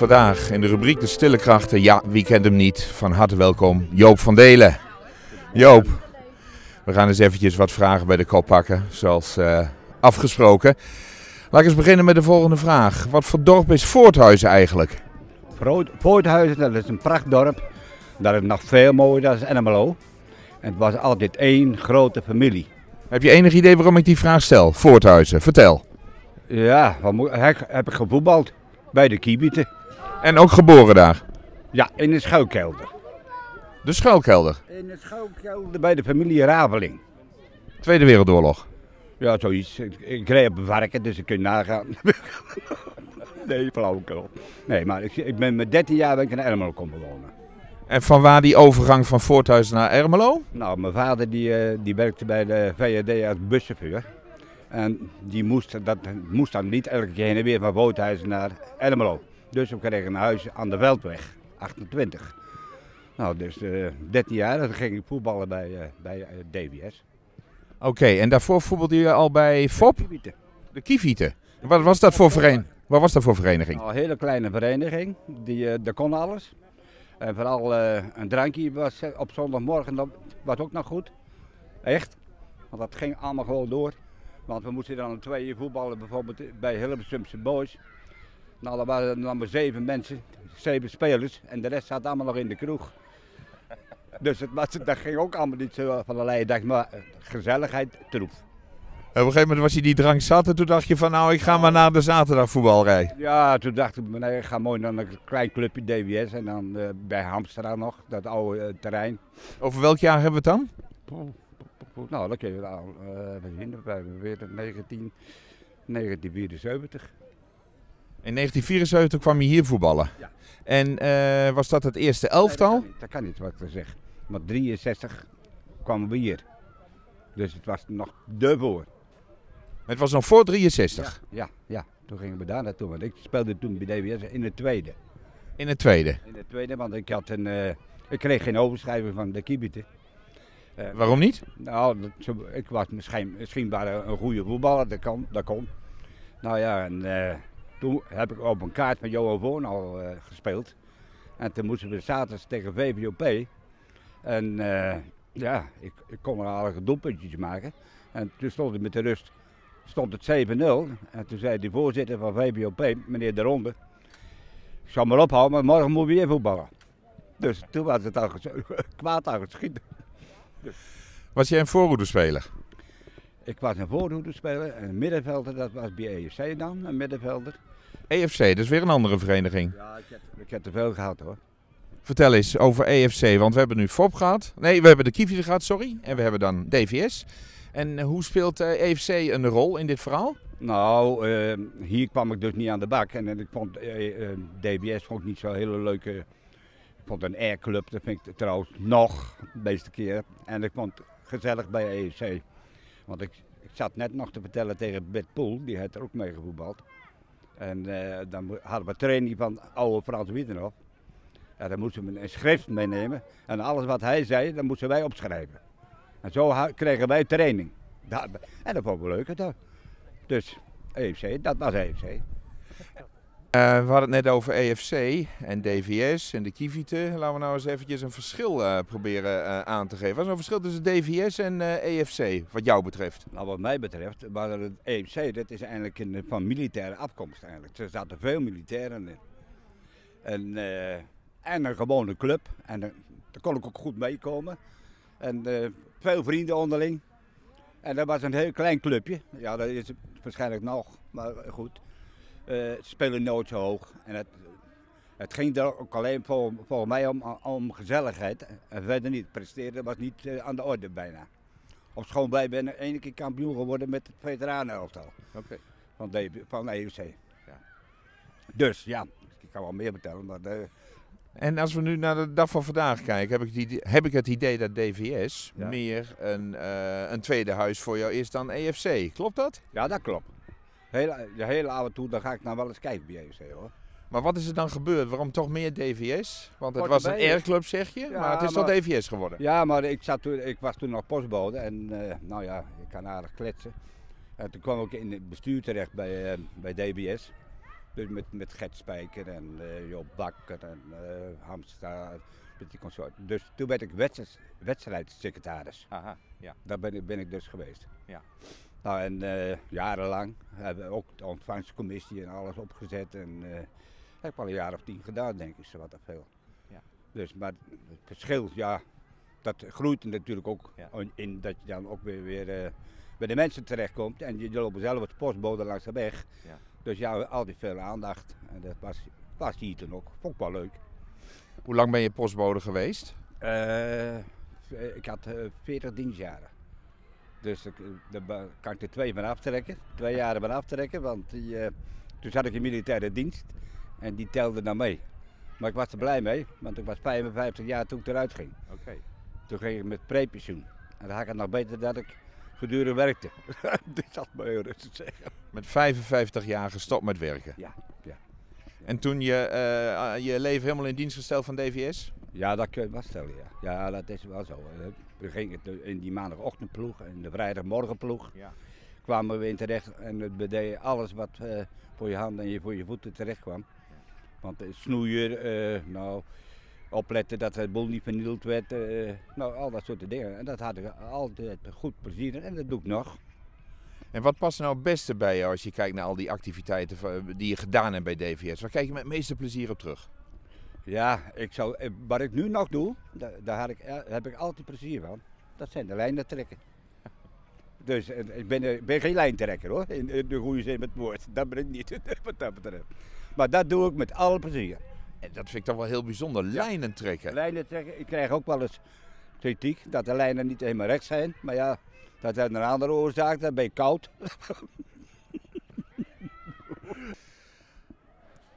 Vandaag in de rubriek De Stille Krachten. Ja, wie kent hem niet? Van harte welkom, Joop van Delen. Joop, we gaan eens eventjes wat vragen bij de kop pakken, zoals eh, afgesproken. Laat ik eens beginnen met de volgende vraag. Wat voor dorp is Voorthuizen eigenlijk? Voort- Voorthuizen, dat is een prachtdorp. Dat is nog veel mooier dan Ermelo. En het was altijd één grote familie. Heb je enig idee waarom ik die vraag stel? Voorthuizen, vertel. Ja, wat moet, heb, heb ik gevoetbald bij de Kiebieten. En ook geboren daar. Ja, in de schuilkelder. De schuilkelder. In de schuilkelder bij de familie Raveling. Tweede Wereldoorlog. Ja, zoiets. Ik, ik reed op een varken, dus ik kun je nagaan. nee, flauwekul. Nee, maar ik, ik ben met 13 jaar ben ik in Ermelo komen wonen. En van waar die overgang van Voorthuizen naar Ermelo? Nou, mijn vader die, eh, die werkte bij de VRD als buschauffeur. En die moest, dat moest dan niet elke keer heen en weer van Boothuizen naar Ermelo. Dus we kregen een huis aan de Veldweg, 28. Nou, dus eh 13 jaar, dan ging ik voetballen bij, eh, bij eh, DWS. Oké, en daarvoor voetbalde je al bij FOP? De Kievieten. Wat was dat voor vereniging? Wat was dat voor vereniging? Nou, een hele kleine vereniging, die, daar kon alles. En vooral een drankje was op zondagmorgen, dat was ook nog goed. Echt, want dat ging allemaal gewoon door. Want we moesten dan om twee uur voetballen, bijvoorbeeld bij Hilversumse Boys. Nou, dat waren er dan maar zeven mensen, zeven spelers. En de rest zat allemaal nog in de kroeg. Dus het was, dat ging ook allemaal niet zo van allerlei dag, maar eh, gezelligheid troef. Op een gegeven moment was je die drank zat en toen dacht je van nou ik ga maar naar de zaterdagvoetbalrij. Ja, toen dacht ik, nee, ik ga mooi naar een klein clubje DWS en dan eh, bij Hamstra nog, dat oude eh, terrein. Over welk jaar hebben we het dan? Nou, dat kun je wat zien, we 19, 1974. In 1974 kwam je hier voetballen. Ja. En eh, was dat het eerste elftal? Nee, dat, kan niet, dat kan niet wat ik zeg. Maar 63 kwamen we hier. Dus het was nog de voor. Het was nog voor 63. Ja, ja, toen gingen we daar naartoe. Want ik speelde toen bij DWS in de tweede. In het tweede. In de tweede, want ik, had een, eh, ik kreeg geen overschrijving van de Kibieten. Eh, Waarom niet? Nou, dat, ik was misschien, misschien maar een goede voetballer, dat kan. Dat kon. Nou ja, en toen heb ik op een kaart met Johan Voon al eh, gespeeld. En toen moesten we zaterdag tegen VVOP. En eh, ja, ik, ik kon er aardige doelpuntjes maken. En toen stond het met de rust stond het 7-0. En toen zei de voorzitter van VVOP, meneer De Ronde, ik zal maar ophouden, maar morgen moet we weer voetballen. Dus toen was het al kwaad aan het schieten. Was jij een voorhoederspeler? Ik was een voorhoederspeler en een middenvelder, dat was bij EFC dan, een middenvelder. EFC, dat is weer een andere vereniging. Ja, ik heb, ik heb er veel gehad hoor. Vertel eens over EFC, want we hebben nu FOP gehad. Nee, we hebben de Kievieten gehad, sorry. En we hebben dan DVS. En eh, hoe speelt eh, EFC een rol in dit verhaal? Nou, eh, hier kwam ik dus niet aan de bak en, ik vond DBS vond ik niet zo'n hele leuke. Ik vond een airclub, dat vind ik trouwens nog de meeste keer. En ik vond het gezellig bij EFC. Want ik, ik zat net nog te vertellen tegen Bert Poel, die had er ook mee gevoetbald. En eh, dan hadden we training van oude Frans Wiedenhof. Ja, dan moesten we een schrift meenemen. En alles wat hij zei, dat moesten wij opschrijven. En zo kregen wij training. En dat vond ik leuk. Dus EFC, dat was EFC. Eh, we hadden het net over EFC en DVS en de Kievieten. Laten we nou eens eventjes een verschil eh, proberen eh, aan te geven. Wat is nou het verschil tussen DVS en EFC, wat jou betreft? Nou, wat mij betreft, maar het EFC, dat is eigenlijk een, van militaire afkomst eigenlijk. Er zaten veel militairen in. En, en een gewone club. En daar kon ik ook goed meekomen. En veel vrienden onderling. En dat was een heel klein clubje. Ja, dat is waarschijnlijk nog, maar goed. Eh, spelen nooit zo hoog. En het, het ging er ook alleen vol, volgens mij om, om gezelligheid. En verder niet. Presteren was niet eh, aan de orde bijna. Op schoon wij ben één keer kampioen geworden met het veteranenelftal Oké. van, de, van de EUC. Ja. Dus ja, ik kan wel meer vertellen, maar de, En als we nu naar de dag van vandaag kijken, heb ik, het idee- heb ik het idee dat DVS Ja. meer een, eh, een tweede huis voor jou is dan EFC. Klopt dat? ja, dat klopt. De hele avond toe, dan ga ik nou wel eens kijken bij EUC hoor. Maar wat is er dan gebeurd? Waarom toch meer DVS? Want het was een airclub zeg je, Ja, maar het is maar- toch DVS geworden. Ja, maar ik, zat toen, ik was toen nog postbode en eh, nou ja, ik kan aardig kletsen. En toen kwam ik in het bestuur terecht bij, eh, bij DBS. Dus met, met Gert Spijker en eh, Joop Bakker en eh Hamstra, met die consorten. Dus toen werd ik wedstrijds, wedstrijdsecretaris. Aha, ja. Daar ben ik, ben ik dus geweest. Ja. Nou, en eh, jarenlang hebben we ook de ontvangstcommissie en alles opgezet. En eh heb ik al een jaar of tien gedaan, denk ik, zo wat of veel. Ja. Dus, maar het verschil, ja, dat groeit natuurlijk ook Ja. in dat je dan ook weer, weer eh, bij de mensen terechtkomt. En je loopt zelf als postbode langs de weg. Ja. Dus ja, altijd veel aandacht. En dat was, was hier toen ook. Vond ik wel leuk. Hoe lang ben je postbode geweest? Eh, ik had eh 40 dienstjaren. Dus ik- daar kan ik er twee van aftrekken. Twee jaren van aftrekken, want die, eh, toen zat ik in militaire dienst en die telde dan mee. Maar ik was er blij mee, want ik was 55 jaar toen ik eruit ging. Oké. Toen ging ik met prepensioen. En dan had ik het nog beter dat ik gedurende werkte. dus dat moet heel rustig zeggen. Met 55 jaar gestopt met werken. Ja, ja. En toen je eh, je leven helemaal in dienst gesteld van DVS? Ja, dat kun je wel stellen, ja. Ja, dat is wel zo. Eh, We gingen in die maandagochtendploeg en de vrijdagmorgenploeg. Ja. kwamen we in terecht en we deden alles wat eh, voor je handen en voor je voeten terecht kwam. Want uh, snoeien, eh, nou, opletten dat het boel niet vernield werd, eh, nou, al dat soort dingen. En dat had ik altijd goed plezier in en dat doe ik nog. En wat past er nou het beste bij jou als je kijkt naar al die activiteiten die je gedaan hebt bij DVS? Waar kijk je met het meeste plezier op terug? Ja, ik zou, eh, wat ik nu nog doe, daar, daar had ik, heb ik altijd plezier van. Dat zijn de lijnen trekken. Dus eh, ik ben, eh, ik ben geen lijntrekker hoor, in, in de goede zin met het woord. Dat ben ik niet, wat dat betreft. Maar dat doe ik met alle plezier. En dat vind ik toch wel heel bijzonder. Lijnen trekken. Lijnen trekken, ik krijg ook wel eens kritiek dat de lijnen niet helemaal recht zijn. Maar ja, dat heeft een andere oorzaak, dan ben je koud.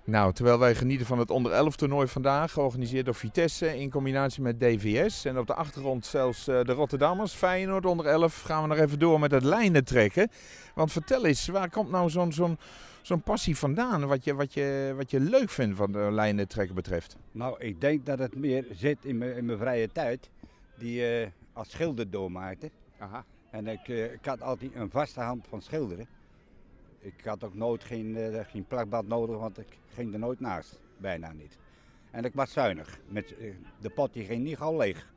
Nou, terwijl wij genieten van het onder 11 toernooi vandaag, georganiseerd door Vitesse in combinatie met DVS. En op de achtergrond zelfs eh, de Rotterdammers, Feyenoord onder 11, gaan we nog even door met het lijnen trekken. Want vertel eens, waar komt nou zo'n zo'n zo'n passie vandaan, wat je, wat, je, wat je leuk vindt wat de lijnen trekken betreft? Nou, ik denk dat het meer zit in mijn, in mijn vrije tijd, die eh, als schilder doormaakte. Aha. En ik, eh, ik had altijd een vaste hand van schilderen. Ik had ook nooit geen, eh, geen plakband nodig, want ik ging er nooit naast. Bijna niet. En ik was zuinig. Met, eh, de pot die ging niet gauw leeg.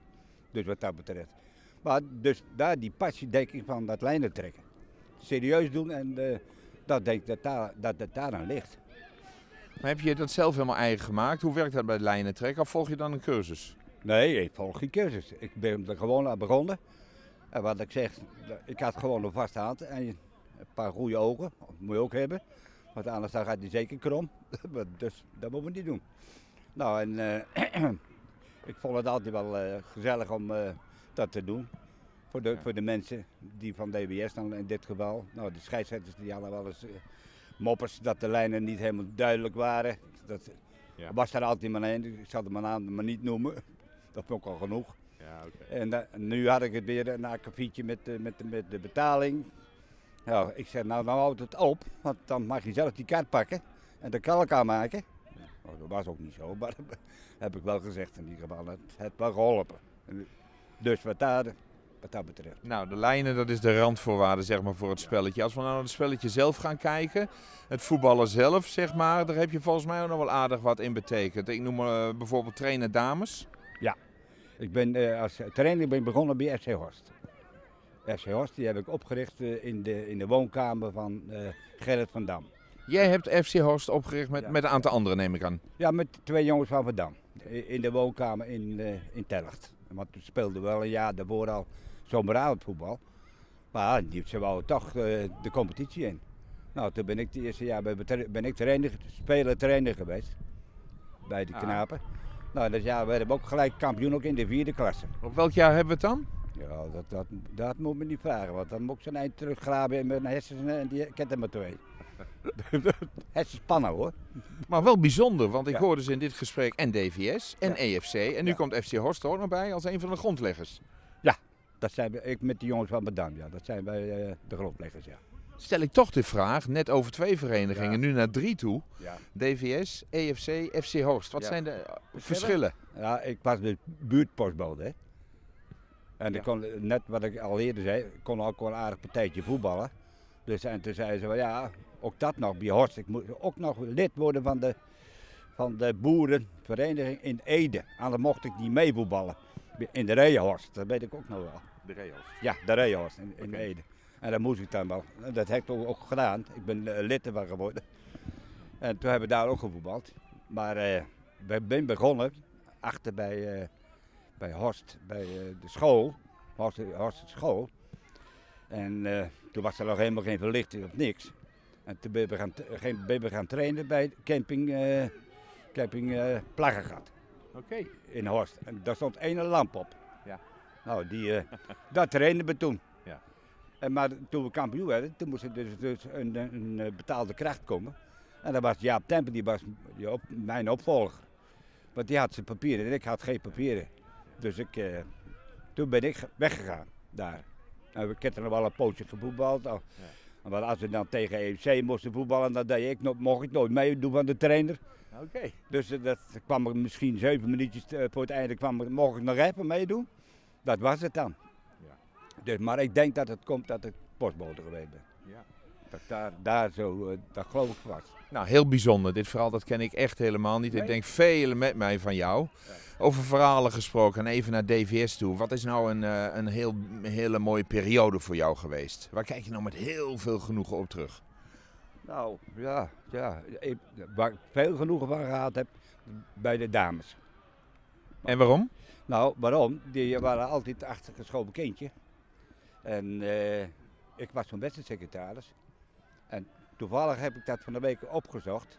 Dus wat dat betreft. Maar dus daar die passie denk ik van dat lijnen trekken. Serieus doen en eh, dat denk ik dat, daar, dat het daaraan ligt. Maar heb je dat zelf helemaal eigen gemaakt? Hoe werkt dat bij het lijnen trekken? Of volg je dan een cursus? Nee, ik volg geen cursus. Ik ben er gewoon aan begonnen. En wat ik zeg, ik had gewoon een vaste hand en een paar goede ogen. Dat moet je ook hebben. Want anders dan gaat hij zeker krom. Dus dat moeten we niet doen. Nou, en eh, ik vond het altijd wel eh, gezellig om eh, dat te doen. Voor de, Ja. voor de mensen die van DWS dan in dit geval. Nou, de scheidsrechters die hadden wel eens moppers dat de lijnen niet helemaal duidelijk waren. Dat Ja. was er altijd maar één. Ik zal de naam maar niet noemen. Dat vond ik al genoeg. Ja. En nu had ik het weer een akkefietje met, met, met de betaling. Nou, ik zeg, nou, nou houdt het op, want dan mag je zelf die kaart pakken en de kalk aanmaken. Oh, dat was ook niet zo, maar dat heb ik wel gezegd in ieder geval. Het heeft wel geholpen. En Dus wat, daar, wat dat betreft. Nou, de lijnen, dat is de randvoorwaarde zeg maar, voor het spelletje. Als we nou naar het spelletje zelf gaan kijken, het voetballen zelf, zeg maar, daar heb je volgens mij ook nog wel aardig wat in betekend. Ik noem eh, bijvoorbeeld trainen dames. Ik ben eh, als trainer ben begonnen bij FC Horst. FC Horst die heb ik opgericht eh, in, de, in de woonkamer van eh, Gerrit van Dam. Jij hebt FC Horst opgericht met, Ja. met een aantal anderen, neem ik aan. Ja, met twee jongens van Verdam. In de woonkamer in, eh in Telgt. Want we speelden wel een jaar daarvoor al zomeravondvoetbal. Maar die, ze wouden toch de competitie in. Nou, toen ben ik het eerste jaar ben, ben ik trainer, speler trainer geweest. Bij de Ah. knapen. Nou, dat jaar werden we ook gelijk kampioen ook in de vierde klasse. Op welk jaar hebben we het dan? Ja, dat, dat, dat moet me niet vragen, want dan moet ik zijn eind teruggraven in mijn hersenen en die, heb er maar twee. Hersenspannen hoor. Maar wel bijzonder, want ik Ja. hoorde ze in dit gesprek en DVS en Ja. EFC. En nu Ja. komt FC Horst er ook nog bij als een van de grondleggers. Dat zijn we, ik met de jongens van Madame, ja. Dat zijn wij eh, de grondleggers, ja. Stel ik toch de vraag, net over twee verenigingen, Ja. nu naar drie toe. ja. DVS, EFC, FC Horst. Wat Ja. zijn de eh, verschillen? Ja, ik was de buurtpostbode, hè. En Ja. ik kon, net wat ik al eerder zei, ik kon ook wel een aardig partijtje voetballen. Dus en toen zeiden ze, ja, ook dat nog bij Horst. Ik moet ook nog lid worden van de, van de boerenvereniging in Ede. Anders mocht ik niet meevoetballen. In de Reehorst, dat weet ik ook nog wel. De Reals. Ja, de Reehorst in. Ede. En dat moest ik dan wel. Dat heb ik ook, ook gedaan. Ik ben eh, lid ervan geworden. En toen hebben we daar ook gevoetbald. Maar eh we zijn begonnen achter bij, eh, bij Horst, bij eh, de school. Horst, Horst school. En eh, toen was er nog helemaal geen verlichting of niks. En toen ben we gaan, geen, ben we gaan trainen bij camping, eh camping eh Plaggengat Oké. in Horst. En daar stond één lamp op. Ja. Nou, die, dat trainden we toen. Ja. En maar toen we kampioen werden, toen moest er dus, dus een, een, betaalde kracht komen. En dat was Jaap Temper, die was die op, mijn opvolger. Want die had zijn papieren en ik had geen papieren. Dus ik, eh, toen ben ik ge- weggegaan daar. Nou, ik heb er nog wel een pootje gevoetbald. al. Maar als we dan tegen EFC moesten voetballen, dan deed ik, nog- mocht ik nooit meedoen van de trainer. Oké. Dus eh, dat kwam er misschien zeven minuutjes eh, voor het einde kwam er, mocht ik nog even meedoen. Dat was het dan. Ja. Dus, maar ik denk dat het komt dat ik postbode geweest ben. Ja. Dat daar, daar zo, eh, dat geloof ik was. Nou, heel bijzonder. Dit verhaal dat ken ik echt helemaal niet. Ik denk velen met mij van jou. Over verhalen gesproken en even naar DVS toe. Wat is nou een, eh, een heel, hele mooie periode voor jou geweest? Waar kijk je nou met heel veel genoegen op terug? Nou, ja, ja. Ik, waar ik veel genoegen van gehad heb bij de dames. En waarom? Nou, waarom? Die waren altijd een achtergeschoven kindje. En eh, ik was zo'n wedstrijdsecretaris. En toevallig heb ik dat van de week opgezocht.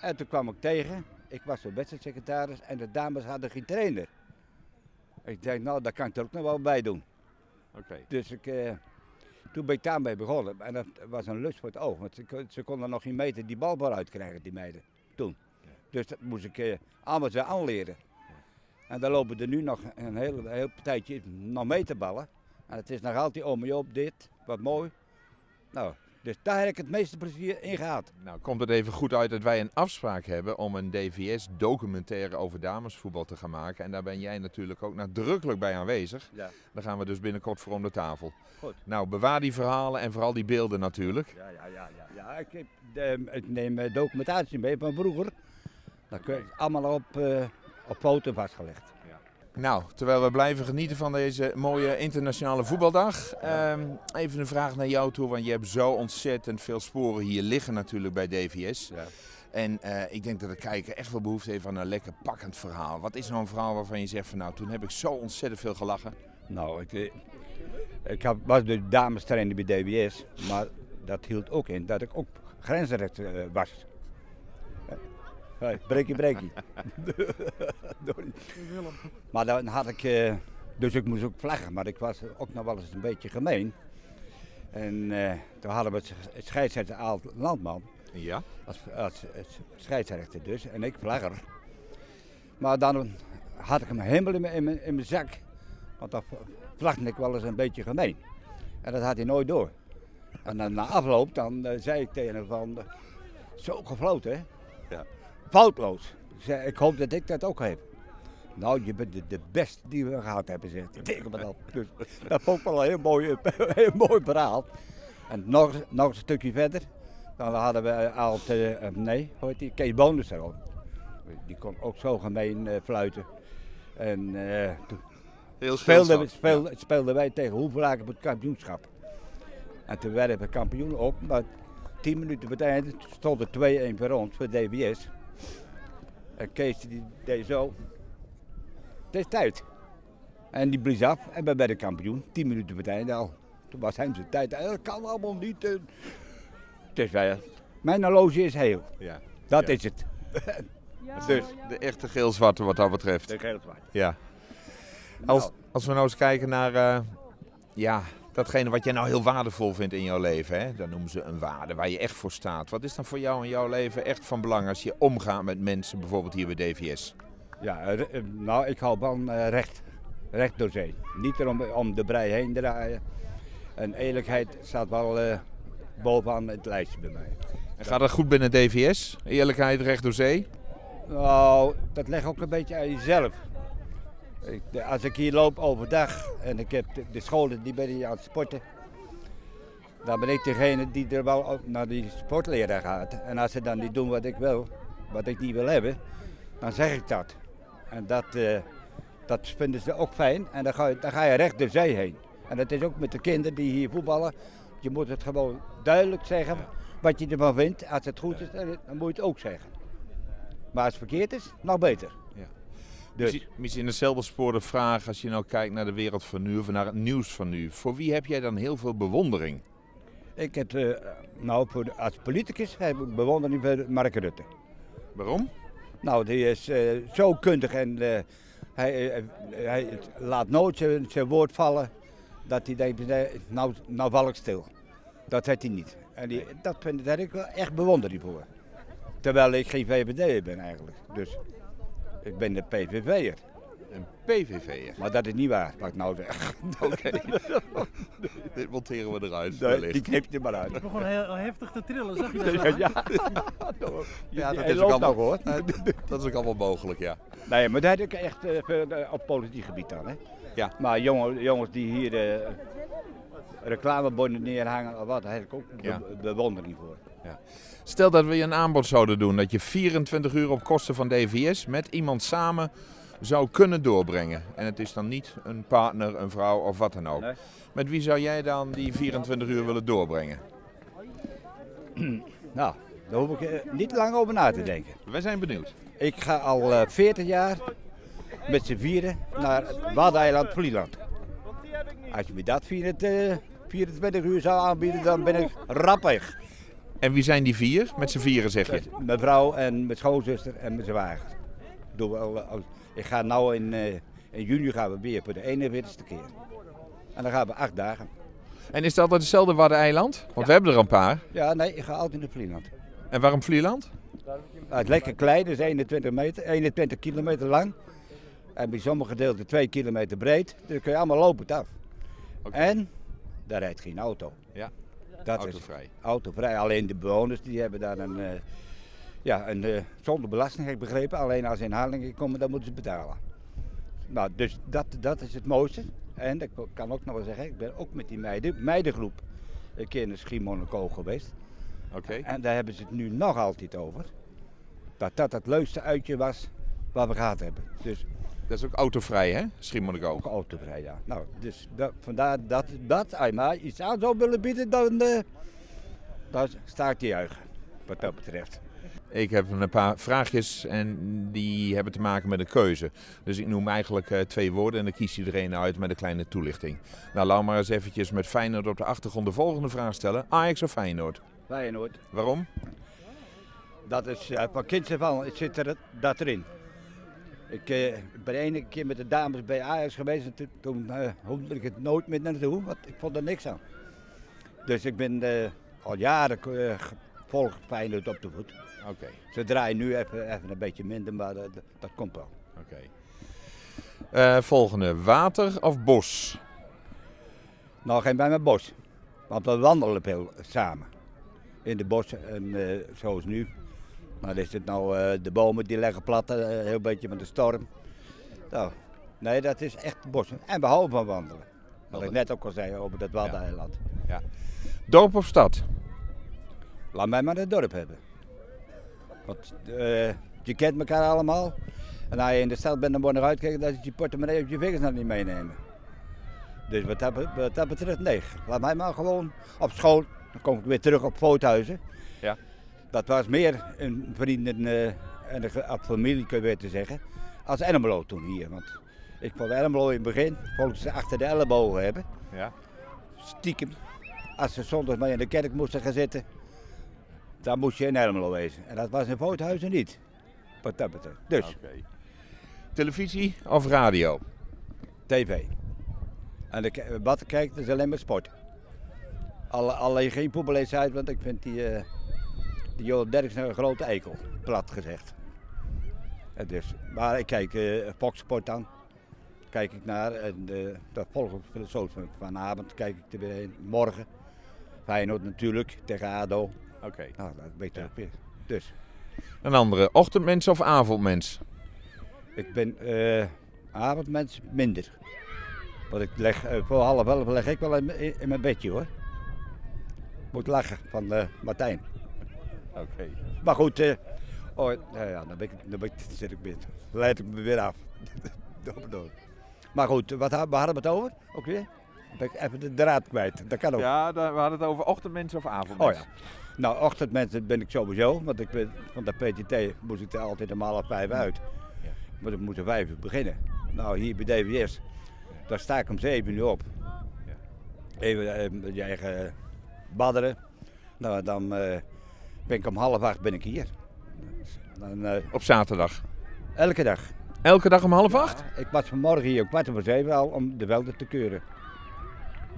En toen kwam ik tegen, ik was zo'n wedstrijdsecretaris en de dames hadden geen trainer. Ik denk, nou, daar kan ik er ook nog wel bij doen. Oké. Dus ik, eh, toen ben ik daarmee begonnen. En dat was een lust voor het oog. Want ze, ze konden nog geen meter die bal vooruit krijgen, die meiden. Toen. Dus dat moest ik eh, allemaal ze aanleren. En dan lopen er nu nog een heel, heel partijtje nog mee te ballen. En het is nog altijd om je op dit, wat mooi. Nou, dus daar heb ik het meeste plezier in gehad. Nou, komt het even goed uit dat wij een afspraak hebben om een DVS-documentaire over damesvoetbal te gaan maken. En daar ben jij natuurlijk ook nadrukkelijk bij aanwezig. Ja. Daar gaan we dus binnenkort voor om de tafel. Goed. Nou, bewaar die verhalen en vooral die beelden natuurlijk. Ja, ja, ja. ja. ja ik, heb, de- ik neem eh, documentatie mee van vroeger. Dat kun je allemaal op, eh, op foto vastgelegd. Nou, terwijl we blijven genieten van deze mooie internationale voetbaldag. ehm, even een vraag naar jou toe, want je hebt zo ontzettend veel sporen hier liggen natuurlijk bij DVS. Ja. En eh, ik denk dat de kijker echt wel behoefte heeft aan een lekker pakkend verhaal. Wat is nou een verhaal waarvan je zegt van nou, toen heb ik zo ontzettend veel gelachen. Nou, ik, eh, ik had, was de dames trainer bij DWS, maar dat hield ook in dat ik ook grensrechter eh, was. Breekie, breekie. Maar dan had ik, eh, dus ik moest ook vlaggen, maar ik was ook nog wel eens een beetje gemeen. En eh, toen hadden we het scheidsrechter Aalt Landman, Ja? als, als, als scheidsrechter dus, en ik vlagger. Maar dan had ik hem helemaal in mijn, in mijn, in mijn zak, want dan vlagde ik wel eens een beetje gemeen. En dat had hij nooit door. En dan na afloop, dan eh, zei ik tegen hem van, zo gefloten hè? Ja. Foutloos. Ik, zei, ik hoop dat ik dat ook heb. Nou, je bent de, de beste die we gehad hebben, zegt hij tegen me dan. Dus dat vond ik wel een heel mooi, heel mooi verhaal. En nog, nog een stukje verder, dan hadden we eh, Aalt, eh, eh, nee, hoe heet die, Kees Bonus erop. Die kon ook zo gemeen fluiten. En eh, toen Heel speelden, we, speelden, speelden wij tegen Hoevelaken op het kampioenschap. En toen werden we kampioen ook, maar tien minuten voor het einde stond er 2-1 voor ons, voor DWS. En Kees die deed zo, het is tijd. En die blies af en we werden kampioen, tien minuten voor het einde al. Toen was hem zijn tijd, "Eh, dat kan allemaal niet. eh." Dus wij, mijn horloge is heel, Ja. dat Ja. is het. Dus de echte geel-zwarte wat dat betreft. De geel zwart. Ja. Als, als we nou eens kijken naar eh, ja, datgene wat jij nou heel waardevol vindt in jouw leven. Hè? Dat noemen ze een waarde waar je echt voor staat. Wat is dan voor jou in jouw leven echt van belang als je omgaat met mensen, bijvoorbeeld hier bij DVS? Ja, eh, nou, ik hou van eh, recht. Recht door zee. Niet erom om de brei heen draaien. En eerlijkheid staat wel eh, bovenaan het lijstje bij mij. En gaat dat goed binnen DVS? Eerlijkheid, recht door zee? Nou, dat ligt ook een beetje aan jezelf. Ik, als ik hier loop overdag en ik heb de, de scholen die ben hier aan het sporten. dan ben ik degene die er wel op- naar die sportleraar gaat. En als ze dan niet doen wat ik wil, wat ik niet wil hebben, dan zeg ik dat. En dat, eh, dat vinden ze ook fijn. En dan ga, je, dan ga je recht de zee heen. En dat is ook met de kinderen die hier voetballen. Je moet het gewoon duidelijk zeggen wat je ervan vindt. Als het goed is, dan moet je het ook zeggen. Maar als het verkeerd is, nog beter. Ja. Dus, Misschien- Misschien dezelfde spoor de vraag als je nou kijkt naar de wereld van nu of naar het nieuws van nu. Voor wie heb jij dan heel veel bewondering? ik heb, eh, nou, voor de- als politicus heb ik bewondering voor Mark Rutte. Waarom? Nou, die is eh, zo kundig en eh, hij, eh, hij laat nooit zijn, woord vallen dat hij denkt, nou, nou val ik stil. Dat heeft hij niet. En die, dat vind ik wel echt bewondering voor. Terwijl ik geen VVD ben eigenlijk. Dus ik ben de PVV'er. Een PVV'er. Maar dat is niet waar, ik nou zeg. Oké. Dit monteren we eruit. Wellicht. die knipt je maar uit. Het begon heel heftig te trillen, zag je dat? Ja, ja. Ja, dat Hij is ook loopt allemaal- nog hoor. Dat is ook allemaal mogelijk, ja. Nee, maar dat heb ik echt eh, eh, op politiek gebied dan. Hè. Ja. Maar jongen, jongens die hier eh, reclameborden neerhangen of wat, daar heb ik ook be- bewondering voor. Stel dat we je een aanbod zouden doen dat je 24 uur op kosten van DVS met iemand samen zou kunnen doorbrengen. En het is dan niet een partner, een vrouw of wat dan ook. Nee. Met wie zou jij dan die 24 uur willen doorbrengen? Nou, daar hoef ik eh, niet lang over na te denken. Wij zijn benieuwd. Ik ga al eh 40 jaar met z'n vieren naar het Waddeneiland Vlieland. Als je me dat 24, 24 uur zou aanbieden, dan ben ik rappig. En wie zijn die vier? Met z'n vieren zeg je. Mijn vrouw en mijn schoonzuster en mijn zwager. Doe wel, eh, ik ga nou in, eh, in juni gaan we weer voor de 41ste keer. En dan gaan we acht dagen. En is dat altijd hetzelfde Waddeneiland? Want we hebben er een paar. Ja, nee, ik ga altijd naar Vlieland. En waarom Vlieland? Het is lekker klein, dus 21, meter, 21 kilometer lang. En bij sommige gedeelten 2 kilometer breed. Dus kun je allemaal lopend af. En daar rijdt geen auto. Ja, Dat is autovrij. autovrij. Alleen de bewoners die hebben daar een, eh, ja, een eh, zonder belasting heb ik begrepen. Alleen als ze in Harlingen komen, dan moeten ze betalen. Nou, dus dat, dat is het mooiste. En ik kan ook nog wel zeggen, ik ben ook met die meiden, meidengroep een keer naar Schiermonnikoog geweest. Oké. En daar hebben ze het nu nog altijd over. Dat dat het leukste uitje was wat we gehad hebben. Dus Dat is ook autovrij, hè? Schiermonnikoog. ook autovrij, ja. Nou, dus dat, vandaar dat, dat als je maar iets aan zou willen bieden, dan, eh dan sta ik te juichen. Wat dat betreft. Ik heb een paar vraagjes en die hebben te maken met een keuze. Dus ik noem eigenlijk eh, twee woorden en dan kies je er een uit met een kleine toelichting. Nou, laat maar eens eventjes met Feyenoord op de achtergrond de volgende vraag stellen. Ajax of Feyenoord? Feyenoord. Waarom? Dat is eh, van kinds aan zit er dat erin. Ik eh, ben ene keer met de dames bij Ajax geweest en toen, toen eh, hoefde ik het nooit meer naartoe, want ik vond er niks aan. Dus ik ben al jaren eh, gevolgd Feyenoord op de voet. Oké. Ze draaien nu even, even een beetje minder, maar dat, dat komt wel. oké. Eh, volgende. Water of bos? Nou, geen bij mijn bos. Want we wandelen veel samen. In de bossen, en, eh, zoals nu. Maar is het nou eh, de bomen die leggen plat, eh, heel beetje met de storm. Nou, nee, dat is echt bossen. En we houden van wandelen. Wat ik net ook al zei over dat Waddeneiland. Dorp of stad? Laat mij maar het dorp hebben. Want eh, je kent elkaar allemaal. En als je in de stad bent, dan moet je eruit kijken dat je je portemonnee of je vingers nog niet meenemen. Dus wat dat, wat dat betreft, nee. Laat mij maar gewoon op school. Dan kom ik weer terug op Voothuizen. Ja. Dat was meer een vrienden eh, en een ge- op familie, kun je beter zeggen, als Ermelo toen hier. Want ik vond Ermelo in het begin, volgens ze achter de ellebogen hebben Ja. stiekem, als ze zondags maar in de kerk moesten gaan zitten, dan moest je in Ermelo wezen. En dat was in Voothuizen niet, wat dat betreft. Dus. Televisie of radio? tv. En de, wat ik kijk, dat is alleen maar sport. Alle, alleen geen voetbal uit, want ik vind die, eh die Johan Derksen een grote ekel, plat gezegd. En dus, maar ik kijk eh Fox Sport aan. Kijk ik naar en eh, dat volg ik van- vanavond kijk ik er weer een. Morgen Feyenoord natuurlijk tegen ADO. Oké. Nou, dat weet je ook weer. Dus, Een andere. Ochtendmens of avondmens? ik ben eh avondmens minder. Want ik leg, eh, voor half elf leg ik wel in, in- in mijn bedje hoor. moet lachen van eh, Martijn. Oké. Maar goed, oh, nou ja, dan, ben ik, dan ben ik, zit ik weer, leid ik me weer af. Maar goed, wat, waar hadden we het over? Ook weer? Dan ben ik even de draad kwijt. Dat kan ook. Ja, we hadden het over ochtendmensen of avondmensen. Oh ja. Nou, ochtendmensen ben ik sowieso, want ik ben, van de PTT moest ik er altijd om half vijf uit. Ja. Maar ik moet om vijf uur beginnen. Nou, hier bij DWS, daar sta ik om zeven uur op. Ja. Even eh, met je eigen badderen. Nou, dan eh, ben ik om half acht ben ik hier. Dan, eh, Op zaterdag. elke dag. Elke dag om half acht? Ik was vanmorgen hier om kwart over zeven al om de velden te keuren.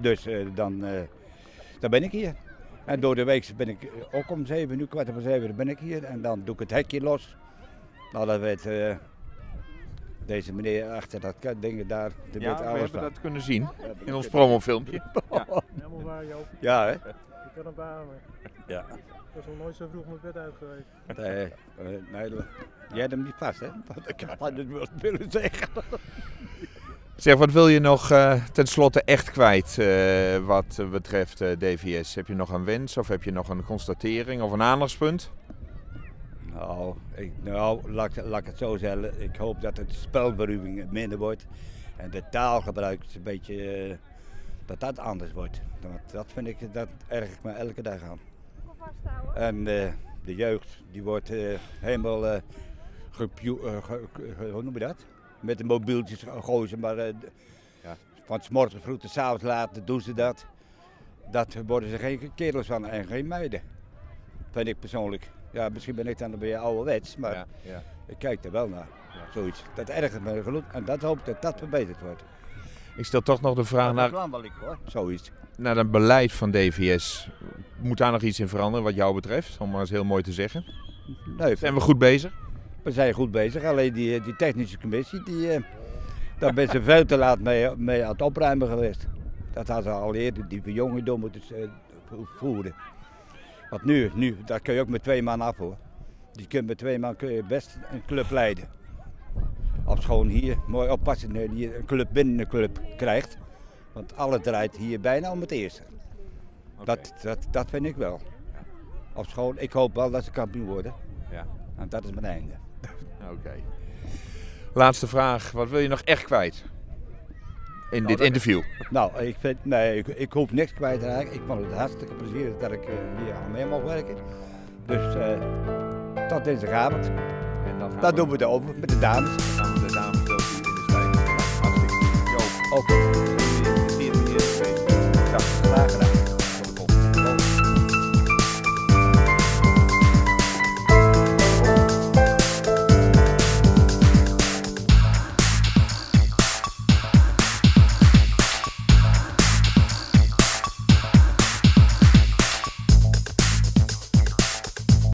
Dus eh, dan, eh, dan ben ik hier. En door de week ben ik eh, ook om zeven uur, kwart over zeven, ben ik hier. En dan doe ik het hekje los. Nou, dat weet eh, deze meneer achter dat ding daar. Die Ja, we hebben dat kunnen zien in ons promofilmpje. Helemaal waar, Joop. Ja, hè? Ik kan hem beamen. Ja. Ik was nog nooit zo vroeg mijn bed uit geweest. Nee, eh, nee, jij hebt hem niet vast, hè? Want ik had het wel willen zeggen. Zeg, wat wil je nog eh tenslotte echt kwijt eh, wat betreft eh, DVS? Heb je nog een wens of heb je nog een constatering of een aandachtspunt? Nou, ik, nou laat, ik- laat ik het zo zeggen. Ik hoop dat het spelberuwing minder wordt. En de taalgebruik een beetje, dat dat anders wordt. Want dat vind ik, dat erg ik me elke dag aan. En eh, de jeugd, die wordt eh, helemaal, ge- hoe noem je dat? Met de mobieltjes gooien ze maar, eh, Ja. van 's morgens vroeg tot 's avonds laat doen ze dat. Dat worden ze geen kerels van en geen meiden. Vind ik persoonlijk. Ja, misschien ben ik dan een beetje ouderwets, maar ja, ja. ik kijk er wel naar. Zoiets. Dat ergert me genoeg en dat hoop ik dat dat verbeterd wordt. Ik stel toch nog de vraag naar, ik hoor. Zoiets. naar het beleid van DVS. Moet daar nog iets in veranderen wat jou betreft? Om maar eens heel mooi te zeggen. Nee, Zijn we goed bezig? We zijn goed bezig. Alleen die, die technische commissie, die, eh, daar ben ze veel te laat mee, mee aan het opruimen geweest. Dat hadden ze al eerder die verjonging door moeten eh, voeren. Want nu, nu, daar kun je ook met twee man af hoor. Die kun, met twee man kun je best een club leiden. Als gewoon hier mooi oppassen dat je een club binnen een club krijgt. Want alles draait hier bijna om het eerste. Dat, dat, dat vind ik wel. Op school, ik hoop wel dat ze kampioen worden. Ja. En dat is mijn einde. Oké. Laatste vraag. Wat wil je nog echt kwijt? In dit interview. Nou, ik, vind, nee, ik, ik hoef niks kwijt te raken. Ik vond het hartstikke plezierig dat ik eh, hier aan mee mag werken. Dus eh, tot dinsdagavond. En dan Dat we- doen we de open met de dames. Dan gaan we de dames ook in de stijl. Hartstikke goed. Joop, plezier graag gedaan.